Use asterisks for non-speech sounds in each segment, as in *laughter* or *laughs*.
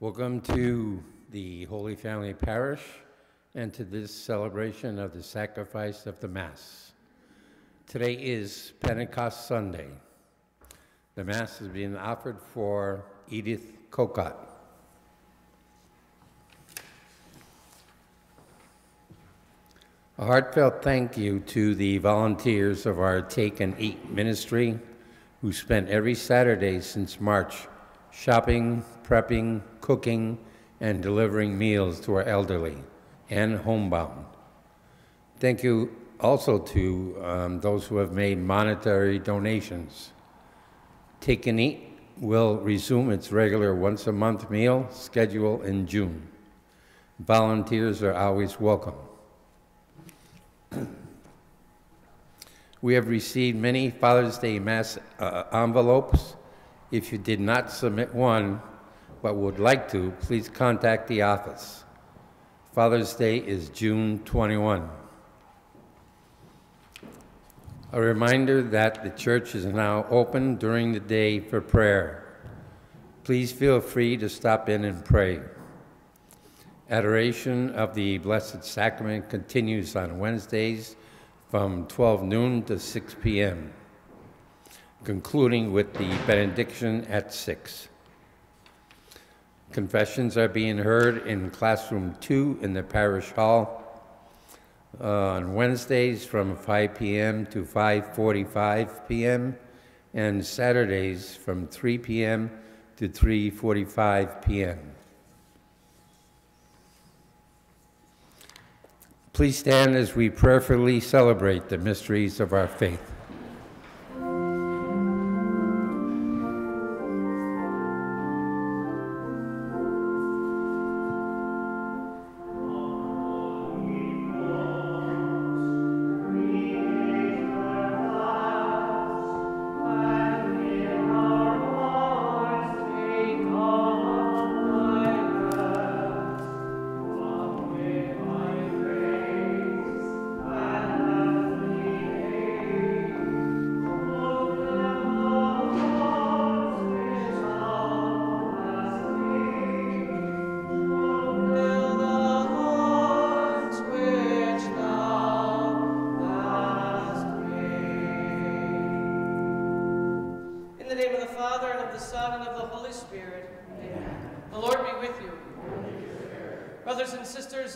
Welcome to the Holy Family Parish and to this celebration of the sacrifice of the Mass. Today is Pentecost Sunday. The Mass is being offered for Edith Kokot. A heartfelt thank you to the volunteers of our Take and Eat ministry who spent every Saturday since March shopping, prepping, cooking, and delivering meals to our elderly and homebound. Thank you also to um, those who have made monetary donations. Take and Eat will resume its regular once a month meal schedule in June. Volunteers are always welcome. *clears throat* we have received many Father's Day Mass uh, envelopes. If you did not submit one, but would like to, please contact the office. Father's Day is June 21. A reminder that the church is now open during the day for prayer. Please feel free to stop in and pray. Adoration of the Blessed Sacrament continues on Wednesdays from 12 noon to 6 p.m., concluding with the benediction at 6. Confessions are being heard in classroom two in the parish hall uh, on Wednesdays from 5 p.m. to 5:45 p.m. and Saturdays from 3 p.m. to 3:45 p.m. Please stand as we prayerfully celebrate the mysteries of our faith.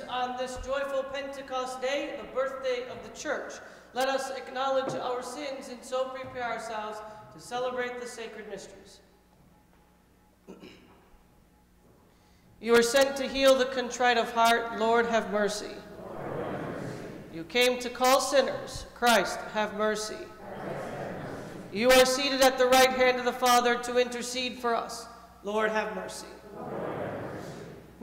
On this joyful Pentecost day, the birthday of the Church, let us acknowledge our sins and so prepare ourselves to celebrate the sacred mysteries. You are sent to heal the contrite of heart. Lord, have mercy. You came to call sinners. Christ, have mercy. You are seated at the right hand of the Father to intercede for us. Lord, have mercy.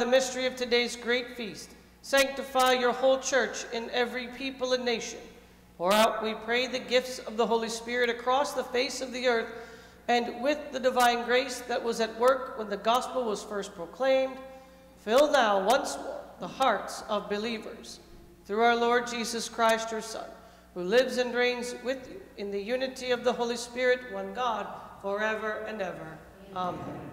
The mystery of today's great feast sanctify your whole church in every people and nation. Pour out, we pray, the gifts of the Holy Spirit across the face of the earth, and with the divine grace that was at work when the gospel was first proclaimed, fill now once more the hearts of believers. Through our Lord Jesus Christ, your Son, who lives and reigns with you in the unity of the Holy Spirit, one God, forever and ever. Amen.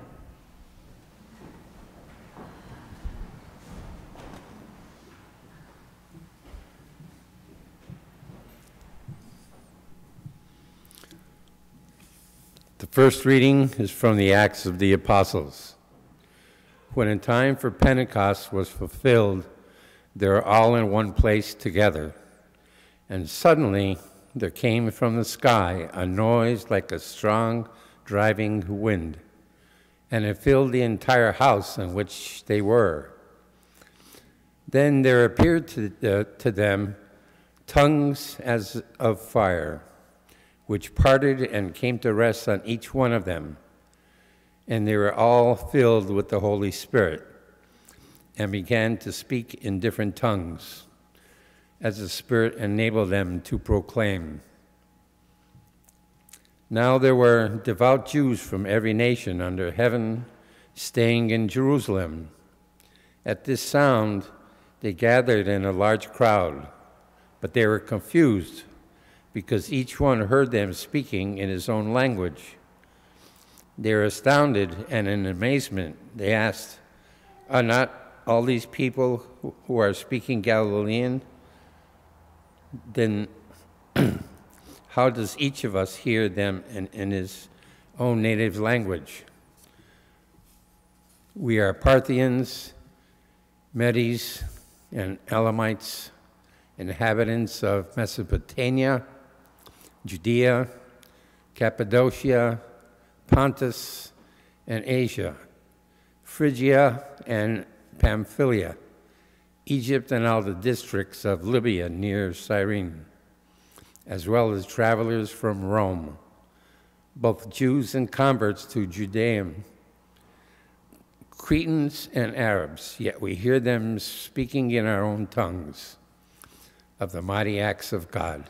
The first reading is from the Acts of the Apostles. When in time for Pentecost was fulfilled, they were all in one place together. And suddenly there came from the sky a noise like a strong driving wind, and it filled the entire house in which they were. Then there appeared to, uh, to them tongues as of fire which parted and came to rest on each one of them. And they were all filled with the Holy Spirit and began to speak in different tongues as the Spirit enabled them to proclaim. Now there were devout Jews from every nation under heaven staying in Jerusalem. At this sound, they gathered in a large crowd, but they were confused because each one heard them speaking in his own language. They were astounded and in amazement. They asked, Are not all these people who are speaking Galilean? Then *clears throat* how does each of us hear them in, in his own native language? We are Parthians, Medes, and Elamites, inhabitants of Mesopotamia Judea, Cappadocia, Pontus, and Asia, Phrygia and Pamphylia, Egypt and all the districts of Libya near Cyrene, as well as travelers from Rome, both Jews and converts to Judaism, Cretans and Arabs, yet we hear them speaking in our own tongues of the mighty acts of God.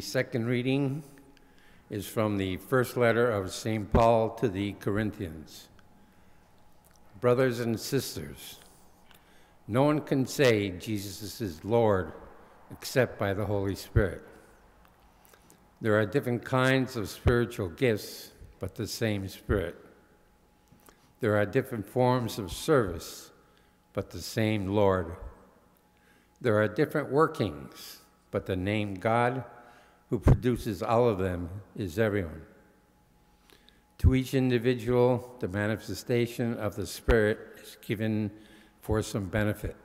The second reading is from the first letter of St. Paul to the Corinthians. Brothers and sisters, no one can say Jesus is Lord except by the Holy Spirit. There are different kinds of spiritual gifts, but the same Spirit. There are different forms of service, but the same Lord. There are different workings, but the name God, who produces all of them, is everyone. To each individual, the manifestation of the Spirit is given for some benefit.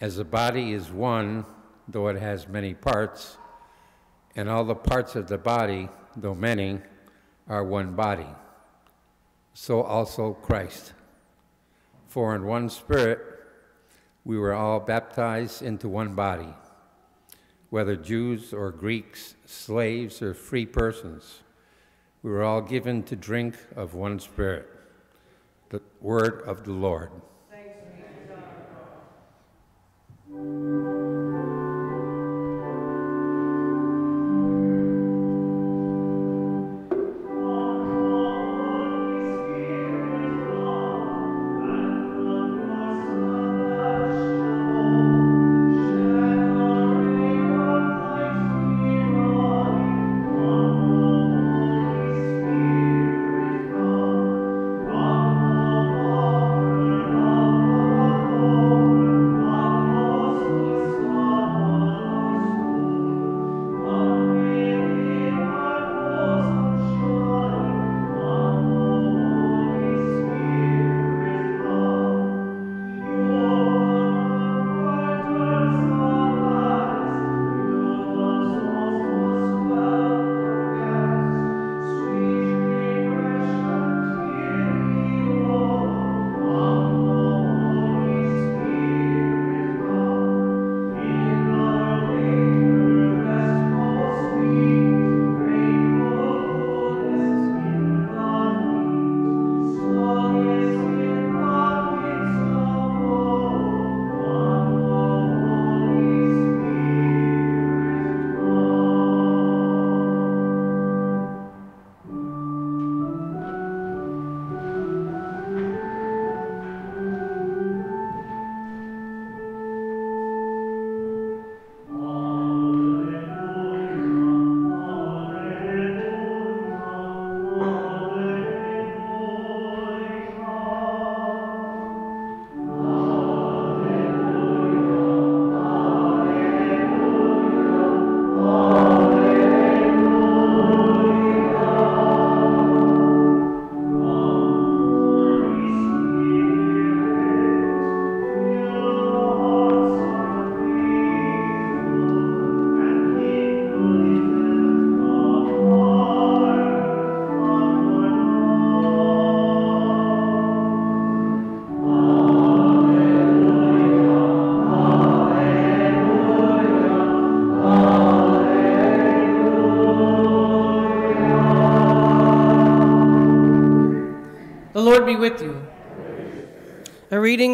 As the body is one, though it has many parts, and all the parts of the body, though many, are one body, so also Christ. For in one Spirit we were all baptized into one body, whether Jews or Greeks, slaves or free persons we were all given to drink of one Spirit. The word of the Lord. be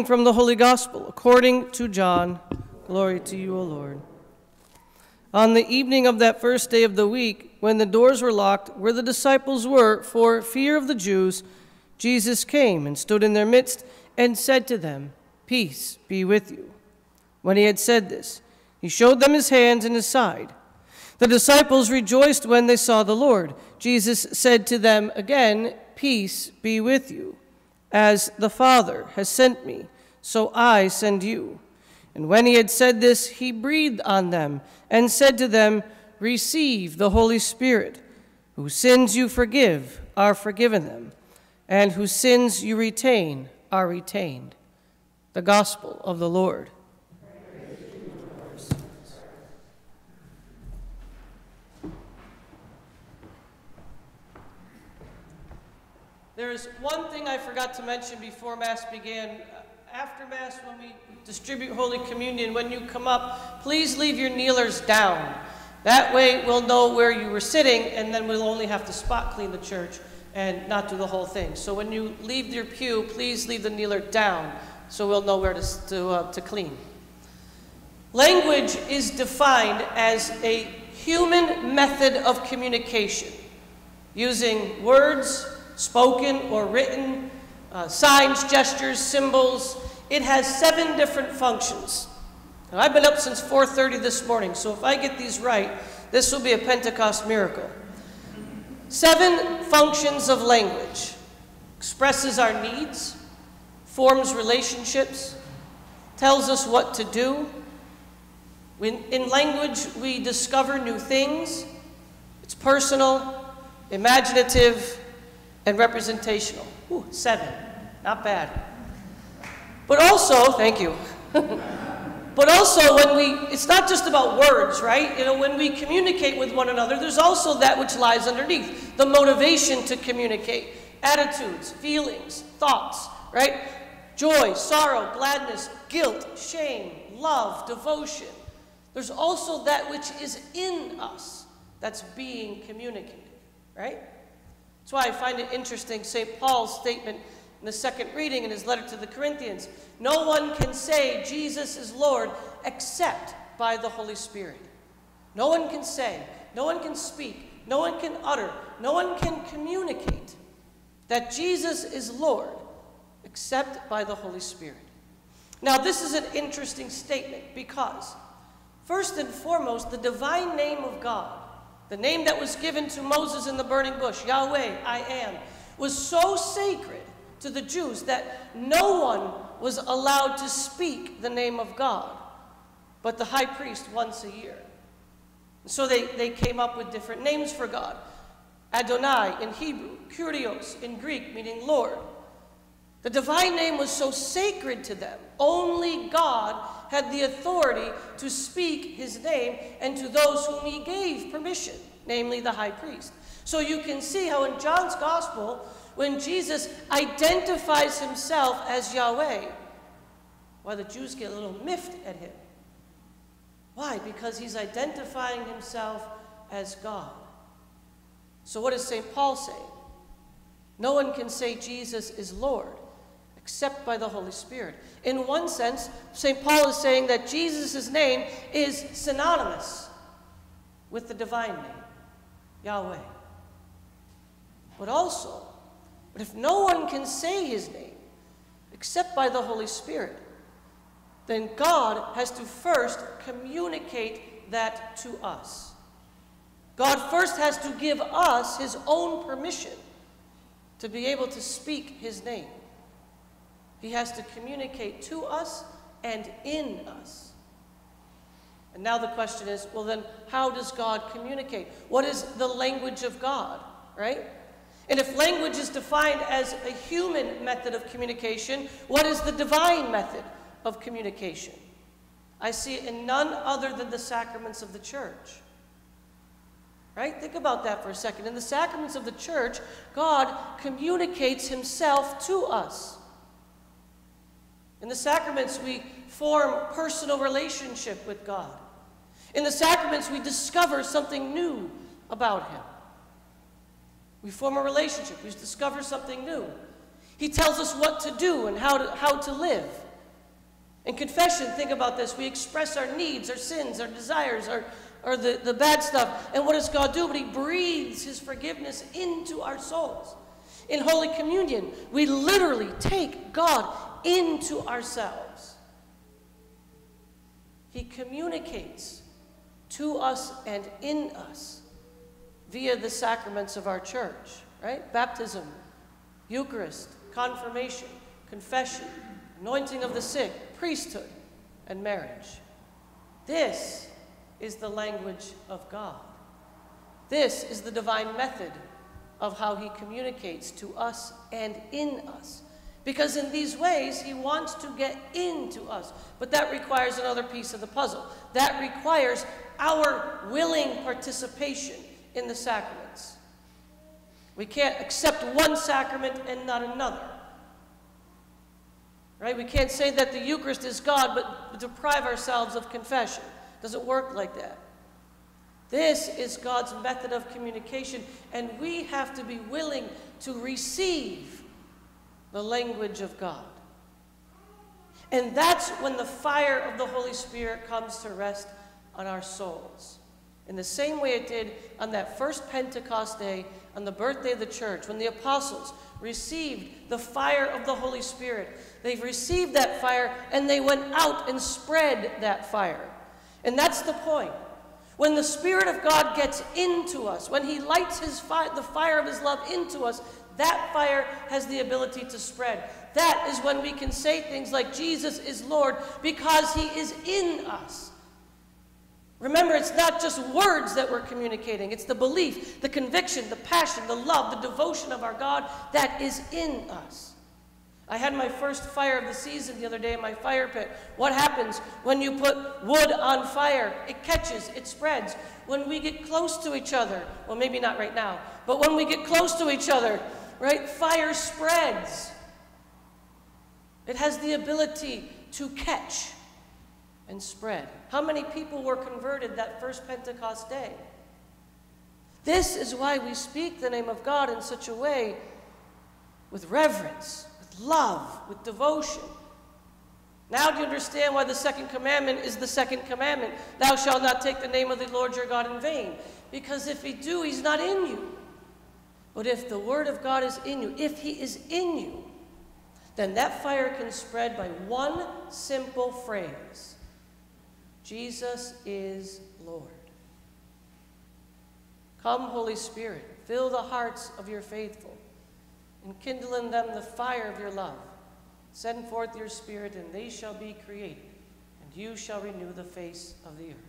from the Holy Gospel according to John. Glory to you, O Lord. On the evening of that first day of the week, when the doors were locked where the disciples were for fear of the Jews, Jesus came and stood in their midst and said to them, Peace be with you. When he had said this, he showed them his hands and his side. The disciples rejoiced when they saw the Lord. Jesus said to them again, Peace be with you. As the Father has sent me, so I send you. And when he had said this, he breathed on them and said to them, Receive the Holy Spirit. Whose sins you forgive are forgiven them, and whose sins you retain are retained. The Gospel of the Lord. There is one thing I forgot to mention before Mass began. After Mass, when we distribute Holy Communion, when you come up, please leave your kneelers down. That way we'll know where you were sitting, and then we'll only have to spot clean the church and not do the whole thing. So when you leave your pew, please leave the kneeler down so we'll know where to, to, uh, to clean. Language is defined as a human method of communication using words, spoken or written, uh, signs, gestures, symbols. It has seven different functions. Now, I've been up since 4:30 this morning, so if I get these right, this will be a Pentecost miracle. Seven functions of language expresses our needs, forms relationships, tells us what to do. When, in language, we discover new things. It's personal, imaginative, and representational. Ooh, seven. Not bad. But also, thank you. *laughs* But also, when we, it's not just about words, right? You know, when we communicate with one another, there's also that which lies underneath the motivation to communicate attitudes, feelings, thoughts, right? Joy, sorrow, gladness, guilt, shame, love, devotion. There's also that which is in us that's being communicated, right? That's why I find it interesting, St. Paul's statement in the second reading in his letter to the Corinthians. No one can say Jesus is Lord except by the Holy Spirit. No one can say, no one can speak, no one can utter, no one can communicate that Jesus is Lord except by the Holy Spirit. Now, this is an interesting statement because, first and foremost, the divine name of God, the name that was given to Moses in the burning bush, Yahweh, I am, was so sacred to the Jews that no one was allowed to speak the name of God but the high priest once a year. So they, they came up with different names for God. Adonai in Hebrew, Kyrios in Greek, meaning Lord. The divine name was so sacred to them. Only God had the authority to speak his name and to those whom he gave permission, namely the high priest. So you can see how in John's gospel, when Jesus identifies himself as Yahweh, why the Jews get a little miffed at him. Why? Because he's identifying himself as God. So, what does St. Paul say? No one can say Jesus is Lord except by the Holy Spirit. In one sense, St. Paul is saying that Jesus' name is synonymous with the divine name, Yahweh. But also, but if no one can say his name except by the Holy Spirit, then God has to first communicate that to us. God first has to give us his own permission to be able to speak his name. He has to communicate to us and in us. And now the question is well, then, how does God communicate? What is the language of God, right? And if language is defined as a human method of communication, what is the divine method of communication? I see it in none other than the sacraments of the church. Right? Think about that for a second. In the sacraments of the church, God communicates himself to us. In the sacraments, we form personal relationship with God. In the sacraments, we discover something new about him. We form a relationship. We discover something new. He tells us what to do and how to, how to live. In confession, think about this. We express our needs, our sins, our desires, our, or the, the bad stuff. And what does God do? But He breathes His forgiveness into our souls. In Holy Communion, we literally take God into ourselves. He communicates to us and in us via the sacraments of our church, right? Baptism, Eucharist, confirmation, confession, anointing of the sick, priesthood, and marriage. This is the language of God. This is the divine method of how he communicates to us and in us. Because in these ways, he wants to get into us. But that requires another piece of the puzzle. That requires our willing participation in the sacraments. We can't accept one sacrament and not another. Right? We can't say that the Eucharist is God, but deprive ourselves of confession. Doesn't work like that. This is God's method of communication, and we have to be willing to receive the language of God. And that's when the fire of the Holy Spirit comes to rest on our souls in the same way it did on that first Pentecost day on the birthday of the church, when the apostles received the fire of the Holy Spirit, they've received that fire and they went out and spread that fire. And that's the point. When the Spirit of God gets into us, when He lights his fi- the fire of His love into us, that fire has the ability to spread. That is when we can say things like, Jesus is Lord, because He is in us. Remember, it's not just words that we're communicating, it's the belief, the conviction, the passion, the love, the devotion of our God that is in us. I had my first fire of the season the other day in my fire pit. What happens when you put wood on fire? It catches, it spreads. When we get close to each other, well, maybe not right now, but when we get close to each other, right, fire spreads. It has the ability to catch and spread. How many people were converted that first Pentecost day? This is why we speak the name of God in such a way with reverence, with love, with devotion. Now, do you understand why the second commandment is the second commandment? Thou shalt not take the name of the Lord your God in vain. Because if he do, he's not in you. But if the word of God is in you, if he is in you, then that fire can spread by one simple phrase Jesus is Lord. Come, Holy Spirit, fill the hearts of your faithful, and kindle in them the fire of your love. Send forth your Spirit, and they shall be created, and you shall renew the face of the earth.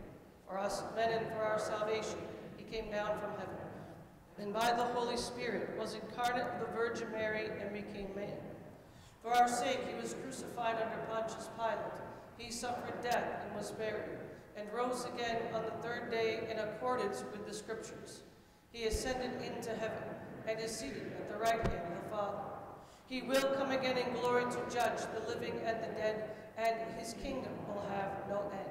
For us men and for our salvation, he came down from heaven and by the Holy Spirit was incarnate of the Virgin Mary and became man. For our sake he was crucified under Pontius Pilate. He suffered death and was buried, and rose again on the third day in accordance with the Scriptures. He ascended into heaven and is seated at the right hand of the Father. He will come again in glory to judge the living and the dead, and his kingdom will have no end.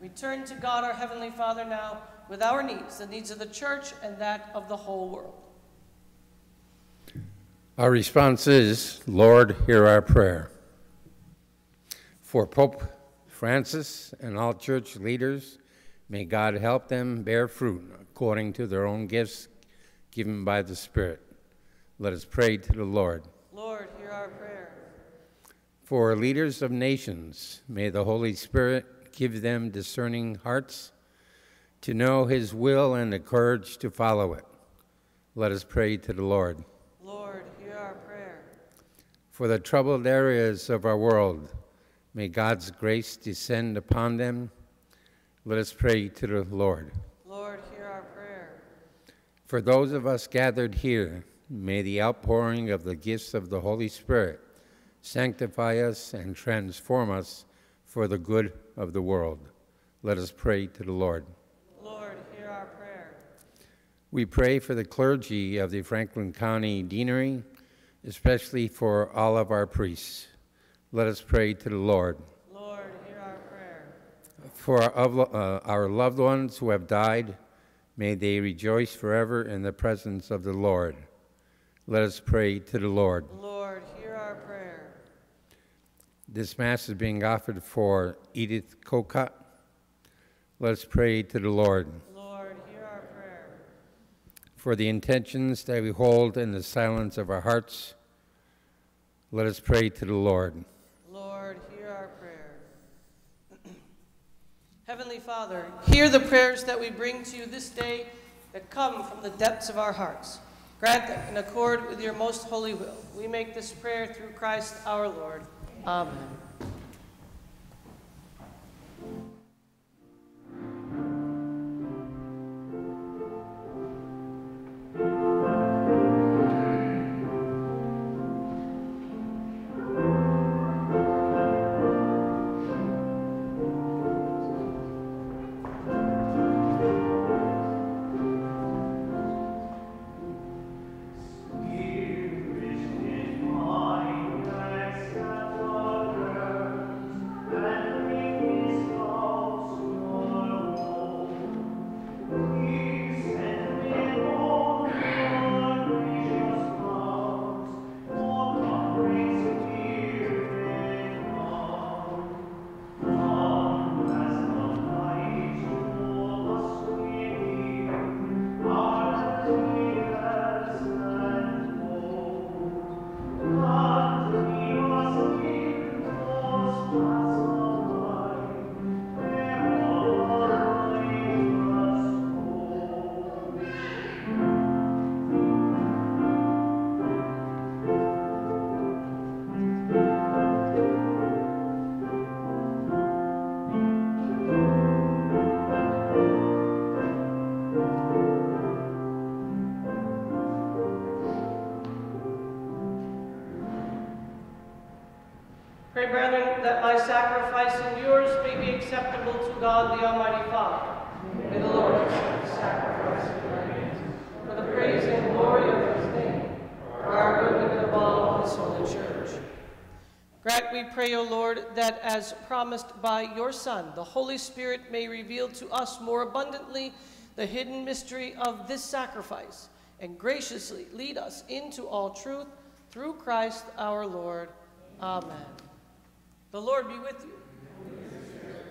we turn to God our Heavenly Father now with our needs, the needs of the church and that of the whole world. Our response is, Lord, hear our prayer. For Pope Francis and all church leaders, may God help them bear fruit according to their own gifts given by the Spirit. Let us pray to the Lord. Lord, hear our prayer. For leaders of nations, may the Holy Spirit give them discerning hearts to know his will and the courage to follow it. Let us pray to the Lord. Lord, hear our prayer. For the troubled areas of our world, may God's grace descend upon them. Let us pray to the Lord. Lord, hear our prayer. For those of us gathered here, may the outpouring of the gifts of the Holy Spirit sanctify us and transform us for the good of the world. Let us pray to the Lord. Lord, hear our prayer. We pray for the clergy of the Franklin County Deanery, especially for all of our priests. Let us pray to the Lord. Lord, hear our prayer. For our, uh, our loved ones who have died, may they rejoice forever in the presence of the Lord. Let us pray to the Lord. Lord, hear our prayer. This Mass is being offered for Edith Kokot. Let us pray to the Lord. Lord, hear our prayer. For the intentions that we hold in the silence of our hearts, let us pray to the Lord. Lord, hear our prayer. *clears throat* Heavenly Father, hear the prayers that we bring to you this day that come from the depths of our hearts. Grant that in accord with your most holy will, we make this prayer through Christ our Lord. Amen. Sacrifice and yours may be acceptable to God the Almighty Father. May the Lord accept the sacrifice of your hands for the praise and glory of his name, for our good and the all of his holy church. Grant, we pray, O Lord, that as promised by your Son, the Holy Spirit may reveal to us more abundantly the hidden mystery of this sacrifice and graciously lead us into all truth through Christ our Lord. Amen. The Lord be with you.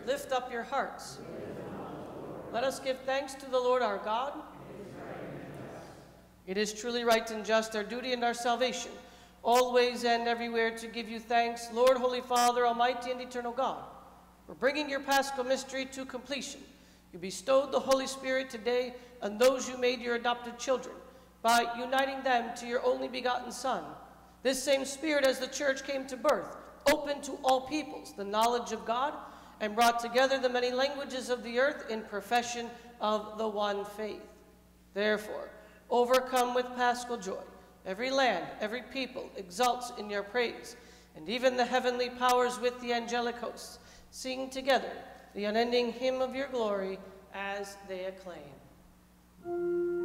Lift up your hearts. Let us give thanks to the Lord our God. It is truly right and just, our duty and our salvation, always and everywhere to give you thanks, Lord, Holy Father, Almighty and Eternal God, for bringing your paschal mystery to completion. You bestowed the Holy Spirit today on those you made your adopted children by uniting them to your only begotten Son. This same Spirit, as the church came to birth, opened to all peoples the knowledge of God and brought together the many languages of the earth in profession of the one faith. Therefore, overcome with paschal joy, every land, every people exults in your praise, and even the heavenly powers with the angelic hosts sing together the unending hymn of your glory as they acclaim.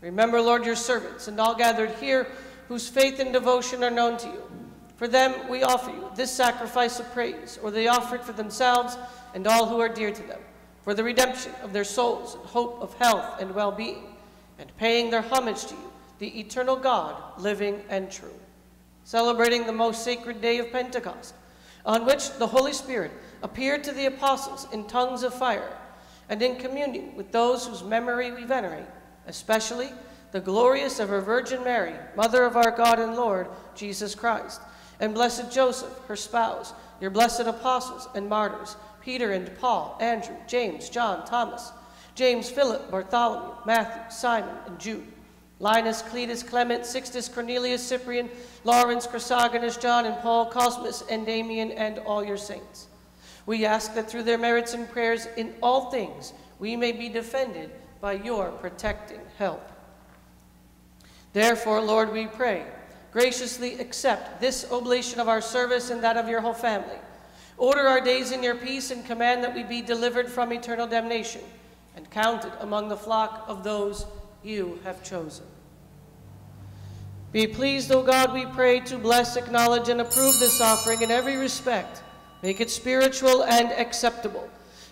Remember, Lord, your servants and all gathered here whose faith and devotion are known to you. For them we offer you this sacrifice of praise, or they offer it for themselves and all who are dear to them, for the redemption of their souls and hope of health and well being, and paying their homage to you, the eternal God, living and true. Celebrating the most sacred day of Pentecost, on which the Holy Spirit appeared to the apostles in tongues of fire, and in communion with those whose memory we venerate, especially the glorious ever Virgin Mary, Mother of our God and Lord, Jesus Christ, and blessed Joseph, her spouse, your blessed apostles and martyrs, Peter and Paul, Andrew, James, John, Thomas, James, Philip, Bartholomew, Matthew, Simon, and Jude, Linus, Cletus, Clement, Sixtus, Cornelius, Cyprian, Lawrence, Chrysogonus, John, and Paul, Cosmas, and Damian, and all your saints. We ask that through their merits and prayers in all things, we may be defended by your protecting help. Therefore, Lord, we pray, graciously accept this oblation of our service and that of your whole family. Order our days in your peace and command that we be delivered from eternal damnation and counted among the flock of those you have chosen. Be pleased, O God, we pray, to bless, acknowledge, and approve this offering in every respect. Make it spiritual and acceptable,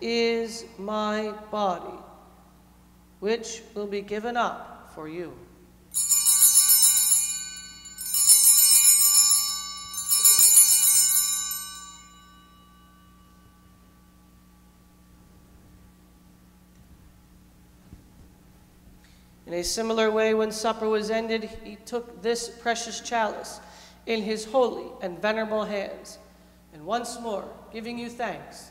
is my body, which will be given up for you. In a similar way, when supper was ended, he took this precious chalice in his holy and venerable hands, and once more, giving you thanks,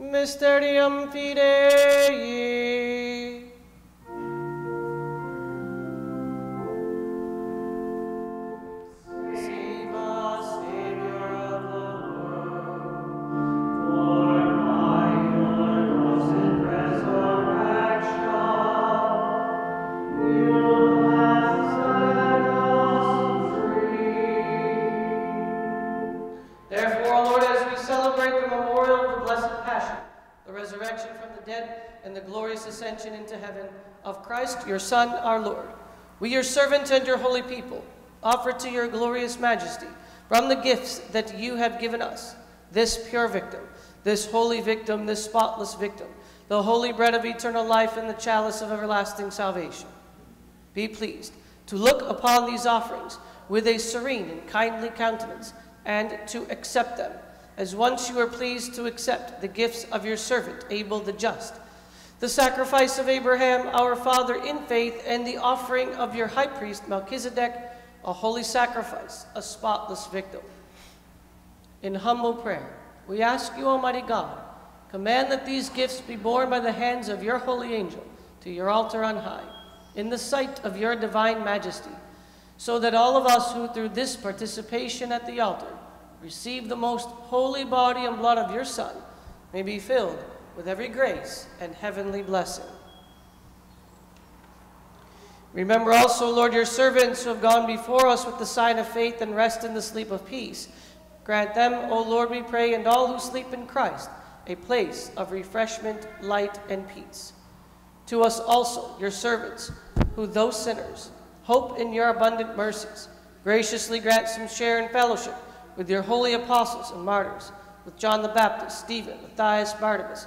Mysterium Fidei. Son, our Lord, we, your servant and your holy people, offer to your glorious majesty from the gifts that you have given us this pure victim, this holy victim, this spotless victim, the holy bread of eternal life and the chalice of everlasting salvation. Be pleased to look upon these offerings with a serene and kindly countenance, and to accept them, as once you were pleased to accept the gifts of your servant Abel the just, the sacrifice of Abraham our father in faith, and the offering of your high priest Melchizedek, a holy sacrifice, a spotless victim. In humble prayer, we ask you, Almighty God, command that these gifts be borne by the hands of your holy angel to your altar on high, in the sight of your divine majesty, so that all of us who through this participation at the altar receive the most holy body and blood of your Son may be filled with every grace and heavenly blessing. Remember also, Lord, your servants who have gone before us with the sign of faith and rest in the sleep of peace. Grant them, O Lord, we pray, and all who sleep in Christ, a place of refreshment, light, and peace. To us also, your servants, who, though sinners, hope in your abundant mercies, graciously grant some share in fellowship with your holy apostles and martyrs, with John the Baptist, Stephen, Matthias, Barnabas,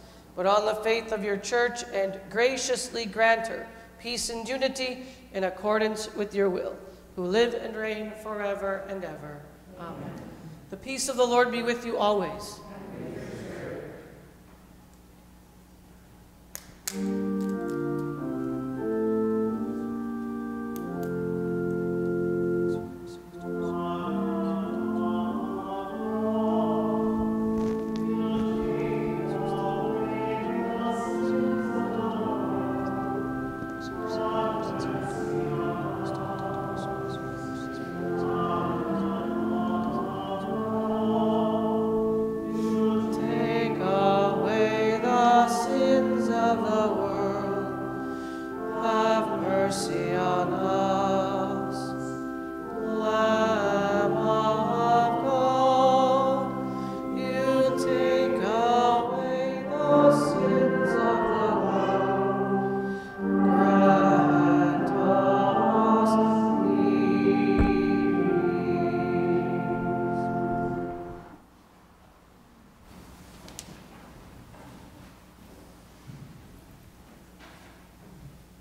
but on the faith of your church, and graciously grant her peace and unity in accordance with your will, who live and reign forever and ever. Amen. The peace of the Lord be with you always.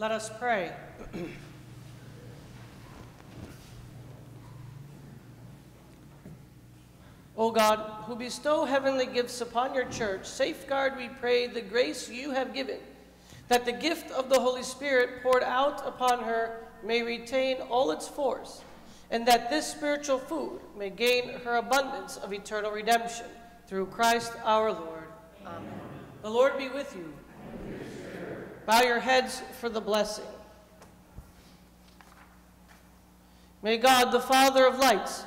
Let us pray. O God, who bestow heavenly gifts upon your church, safeguard, we pray, the grace you have given, that the gift of the Holy Spirit poured out upon her may retain all its force, and that this spiritual food may gain her abundance of eternal redemption. Through Christ our Lord. Amen. The Lord be with you. Bow your heads for the blessing. May God, the Father of lights,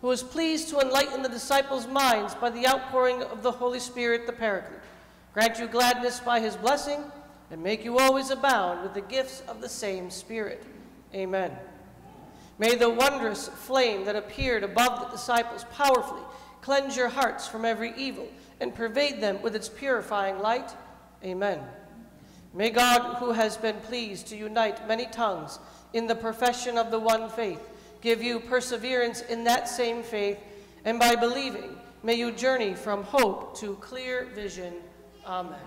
who was pleased to enlighten the disciples' minds by the outpouring of the Holy Spirit, the Paraclete, grant you gladness by his blessing, and make you always abound with the gifts of the same Spirit. Amen. May the wondrous flame that appeared above the disciples powerfully cleanse your hearts from every evil and pervade them with its purifying light. Amen. May God, who has been pleased to unite many tongues in the profession of the one faith, give you perseverance in that same faith, and by believing, may you journey from hope to clear vision. Amen.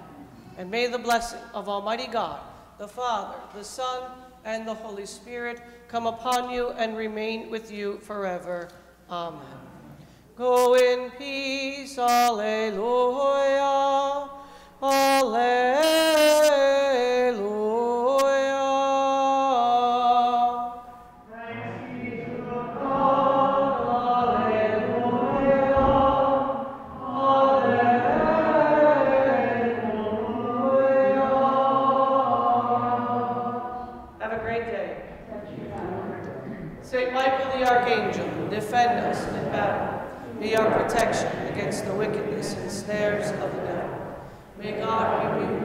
And may the blessing of Almighty God, the Father, the Son, and the Holy Spirit come upon you and remain with you forever. Amen. Go in peace. Alleluia. Alleluia. Have a great day. Saint Michael the Archangel, defend us in battle. Be our protection against the wickedness and snares of. May God